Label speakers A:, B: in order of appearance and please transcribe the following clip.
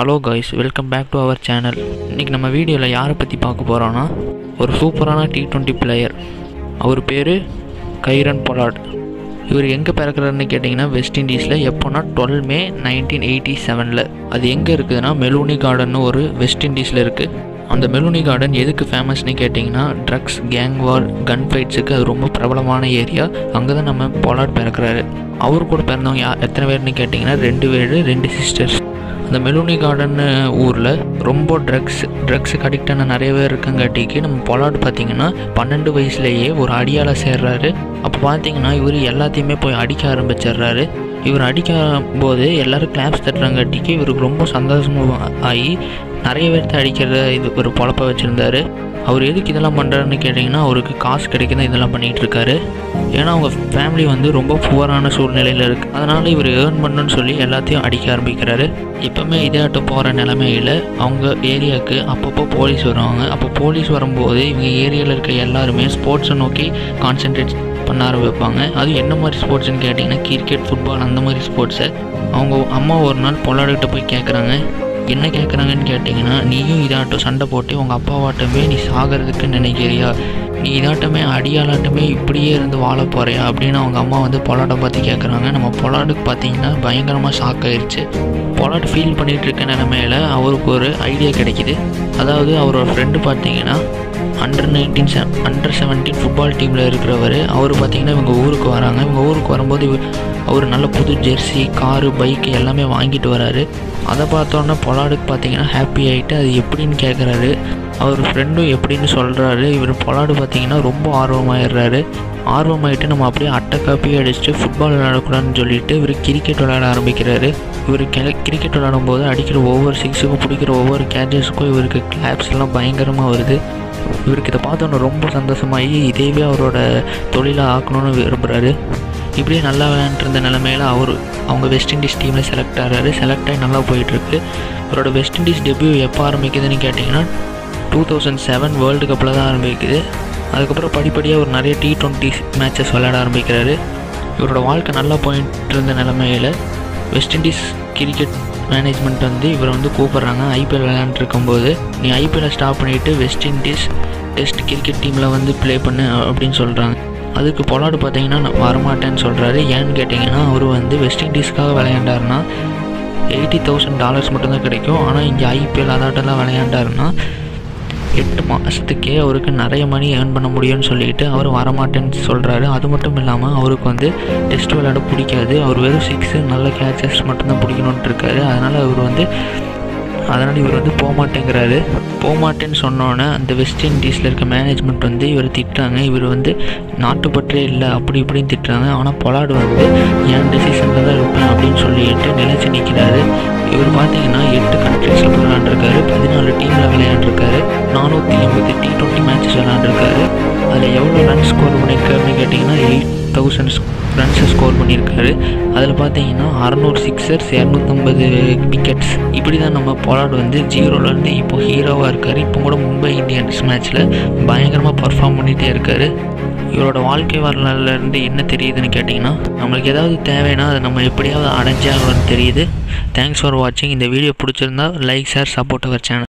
A: Hello guys welcome back to our channel இன்றைக்கி நம்ம வீடியோவில் யாரை பற்றி பார்க்க போகிறோன்னா ஒரு சூப்பரான டி டுவெண்ட்டி பிளேயர் அவர் பேர் கைரன் பொலாட் இவர் எங்கே பிறக்கிறாருன்னு கேட்டிங்கன்னா வெஸ்ட் இண்டீஸில் எப்போனா டுவெல் மே நைன்டீன் எயிட்டி செவனில் அது எங்கே இருக்குதுன்னா மெலூனி கார்டன்னு ஒரு வெஸ்ட் இண்டீஸில் இருக்குது அந்த மெலூனி கார்டன் எதுக்கு ஃபேமஸ்னு கேட்டிங்கன்னா ட்ரக்ஸ் கேங் வார் கன் ஃபைட்ஸுக்கு அது ரொம்ப பிரபலமான ஏரியா அங்கே தான் நம்ம பொலாட் பிறக்கிறாரு. அவர் கூட பிறந்தவங்க யா எத்தனை பேர்னு கேட்டிங்கன்னா ரெண்டு பேர் ரெண்டு சிஸ்டர்ஸ் அந்த மெலூனி கார்டன் ஊரில் ரொம்ப ட்ரக்ஸ் ட்ரக்ஸுக்கு அடிக்டான நிறைய பேர் இருக்கங்காட்டிக்கு நம்ம பொலாட் பார்த்தீங்கன்னா பன்னெண்டு வயசுலேயே ஒரு அடியால் சேர்றாரு. அப்போ பார்த்தீங்கன்னா இவர் எல்லாத்தையுமே போய் அடிக்க ஆரம்பிச்சிடுறாரு. இவர் அடிக்கும் போது எல்லோரும் கிளாப்ஸ் தட்டுறங்காட்டிக்கு இவருக்கு ரொம்ப சந்தோஷமாக ஆகி நிறைய பேர்த்த அடிக்கிறத இது ஒரு பொழப்ப வச்சுருந்தாரு. அவர் எதுக்கு இதெல்லாம் பண்ணுறாருன்னு கேட்டிங்கன்னா அவருக்கு காசு கிடைக்குது இதெல்லாம் பண்ணிகிட்டு இருக்காரு. ஏன்னா அவங்க ஃபேமிலி வந்து ரொம்ப புவரான சூழ்நிலையில் இருக்குது அதனால் இவர் ஏர்ன் பண்ணுன்னு சொல்லி எல்லாத்தையும் அடிக்க ஆரம்பிக்கிறாரு. எப்போவுமே இதாட்டம் போகிற நிலமையில் அவங்க ஏரியாவுக்கு அப்பப்போ போலீஸ் வருவாங்க. அப்போ போலீஸ் வரும்போது இவங்க ஏரியாவில் இருக்க எல்லாருமே ஸ்போர்ட்ஸை நோக்கி கான்சென்ட்ரேட் பண்ண ஆரம்பிப்பாங்க. அது என்ன மாதிரி ஸ்போர்ட்ஸ்னு கேட்டிங்கன்னா கிரிக்கெட் ஃபுட்பால் அந்த மாதிரி ஸ்போர்ட்ஸை அவங்க அம்மா ஒரு நாள் பொள்ளாடிக்கிட்ட போய் கேட்குறாங்க என்ன கேட்குறாங்கன்னு கேட்டிங்கன்னா நீயும் இதாட்டம் சண்டை போட்டு உங்கள் அப்பாவாட்டமே நீ சாகிறதுக்கு நினைக்கிறியா? நீ இதாட்டமே அடியாளாட்டமே இப்படியே இருந்து வாழ போகிறியா அப்படின்னு அவங்க அம்மா வந்து பொலாட்டை பார்த்து கேட்குறாங்க நம்ம பொலாட்டுக்கு பார்த்தீங்கன்னா பயங்கரமாக ஷாக் ஆயிடுச்சு பொலாட் ஃபீல் பண்ணிகிட்டு இருக்க நிலமையில அவருக்கு ஒரு ஐடியா கிடைக்கிது. அதாவது அவரோட ஃப்ரெண்டு பார்த்தீங்கன்னா அண்டர் நைன்டீன் செ அண்டர் செவன்டீன் ஃபுட்பால் டீமில் இருக்கிறவர் அவர் பார்த்தீங்கன்னா இவங்க ஊருக்கு வராங்க. இவங்க ஊருக்கு வரும்போது அவர் நல்ல புது ஜெர்சி காரு பைக்கு எல்லாமே வாங்கிட்டு வராரு. அதை பார்த்தோன்னே பொலாடுக்கு பார்த்தீங்கன்னா ஹாப்பி ஆகிட்டு அது எப்படின்னு கேட்குறாரு அவர் ஃப்ரெண்டும் எப்படின்னு சொல்கிறாரு இவர் பொலாடு பார்த்தீங்கன்னா ரொம்ப ஆர்வமாயிடுறாரு. ஆர்வமாயிட்டு நம்ம அப்படியே அட்டை காப்பி அடிச்சுட்டு ஃபுட்பால் விளையாடக்கூடாதுன்னு சொல்லிட்டு இவர் கிரிக்கெட் விளையாட ஆரம்பிக்கிறாரு. இவர் கிரிக்கெட் விளையாடும் போது அடிக்கிற ஒவ்வொரு சிக்ஸுக்கும் பிடிக்கிற ஒவ்வொரு கேட்சஸுக்கும் இவருக்கு கிளாப்ஸ் எல்லாம் பயங்கரமாக வருது. இவருக்கு இதை பார்த்தோன்னே ரொம்ப சந்தோஷமாகி இதேவே அவரோட தொழிலாக ஆக்கணும்னு விரும்புகிறாரு இப்படியே நல்லா விளையாண்டுருந்த நிலமையில அவர் அவங்க வெஸ்ட் இண்டீஸ் டீமில் செலக்ட் ஆகிறாரு. செலக்ட் ஆகி நல்லா போயிட்டுருக்கு. அவரோட வெஸ்ட் இண்டீஸ் டெபியூ எப்போ ஆரம்பிக்குதுன்னு கேட்டிங்கன்னா டூ தௌசண்ட் செவன் வேர்ல்டு கப்பில் தான் ஆரம்பிக்குது. அதுக்கப்புறம் படிப்படியாக ஒரு நிறைய டி ட்வெண்ட்டி மேட்சஸ் விளையாட ஆரம்பிக்கிறாரு. இவரோட வாழ்க்கை நல்லா போயிட்டு இருந்த நிலமையில் வெஸ்ட் இண்டீஸ் கிரிக்கெட் மேனேஜ்மெண்ட் வந்து இவரை வந்து கூப்பிட்றாங்க. ஐபிஎல் விளையாண்டுருக்கும்போது நீ ஐபிஎல்லை ஸ்டாப் பண்ணிவிட்டு வெஸ்ட் இண்டீஸ் டெஸ்ட் கிரிக்கெட் டீமில் வந்து ப்ளே பண்ணு அப்படின்னு சொல்கிறாங்க அதுக்கு பொலாடு பார்த்தீங்கன்னா நான் வரமாட்டேன்னு சொல்கிறாரு ஏன்னு கேட்டிங்கன்னா அவர் வந்து வெஸ்ட் இண்டீஸ்க்காக விளையாண்டாருன்னா எயிட்டி தௌசண்ட் டாலர்ஸ் மட்டும்தான் கிடைக்கும். ஆனால் இங்கே ஐபிஎல் அதாட்டெல்லாம் விளையாண்டாருன்னா எட்டு மாதத்துக்கே அவருக்கு நிறைய மணி ஏர்ன் பண்ண முடியும்னு சொல்லிட்டு அவர் வரமாட்டேன்னு சொல்கிறாரு அது மட்டும் இல்லாமல் அவருக்கு வந்து டெஸ்ட் விளையாட பிடிக்காது. அவர் வெறும் சிக்ஸு நல்ல கேச்சஸ் மட்டும்தான் பிடிக்கணுன்ட்டு இருக்காரு. அதனால் அவர் வந்து அதனால் இவர் வந்து போக போகமாட்டேன்னு சொன்னோன்னே அந்த வெஸ்ட் இண்டீஸில் இருக்க மேனேஜ்மெண்ட் வந்து இவர் திட்டுறாங்க. இவர் வந்து நாட்டுப்பற்றே இல்லை அப்படி இப்படின்னு திட்டுறாங்க. ஆனால் பொலாடு வந்து என் டெசிஷனில் தான் இருப்பேன் நிலைச்சு நிற்கிறாரு இவர் பார்த்தீங்கன்னா எட்டு கண்ட்ரீஸில் போய் விளையாண்டுருக்காரு. பதினாலு டீமில் விளையாண்டுருக்காரு. நானூற்றி எண்பத்தி டி ட்வெண்ட்டி மேட்சஸ் விளையாண்டுருக்காரு. அதில் எவ்வளோ ரன் ஸ்கோர் பண்ணியிருக்காருன்னு கேட்டிங்கன்னா எயிட் தௌசண்ட் ரன்ஸை ஸ்கோர் பண்ணியிருக்காரு அதில் பார்த்தீங்கன்னா அறநூறு சிக்ஸர்ஸ் இரநூத்தம்பது விக்கெட்ஸ் இப்படி தான் நம்ம பொலாட் வந்து ஜீரோலேருந்து இப்போ ஹீரோவாக இருக்கார். இப்போ கூட மும்பை இந்தியன்ஸ் மேட்ச்சில் பயங்கரமாக பர்ஃபார்ம் பண்ணிகிட்டே இருக்கார். இவரோட வாழ்க்கை வரலாறுலேருந்து என்ன தெரியுதுன்னு கேட்டிங்கன்னா நம்மளுக்கு ஏதாவது தேவைன்னா அதை நம்ம எப்படியாவது அடைஞ்சாகணும்னு தெரியுது. தேங்க்ஸ் ஃபார் வாட்சிங் இந்த வீடியோ பிடிச்சிருந்தா like share support our channel